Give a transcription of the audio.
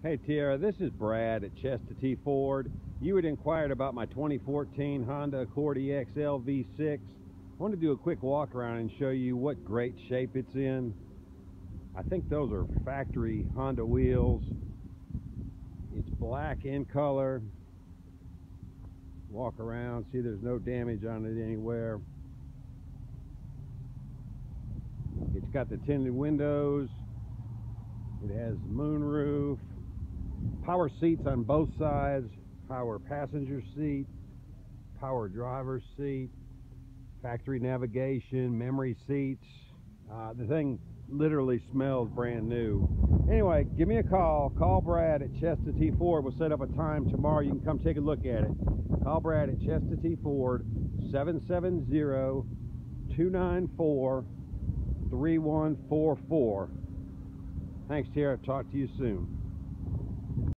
Hey Tiera, this is Brad at Chester T Ford. You had inquired about my 2014 Honda Accord EXL V6. I want to do a quick walk around and show you what great shape it's in. I think those are factory Honda wheels. It's black in color. Walk around, see there's no damage on it anywhere. It's got the tinted windows. Power seats on both sides, power passenger seat, power driver seat, factory navigation, memory seats. Uh, the thing literally smells brand new. Anyway, give me a call. Call Brad at Chester T Ford. We'll set up a time tomorrow. You can come take a look at it. Call Brad at Chester T Ford, 770 294 3144. Thanks, Tara. Talk to you soon.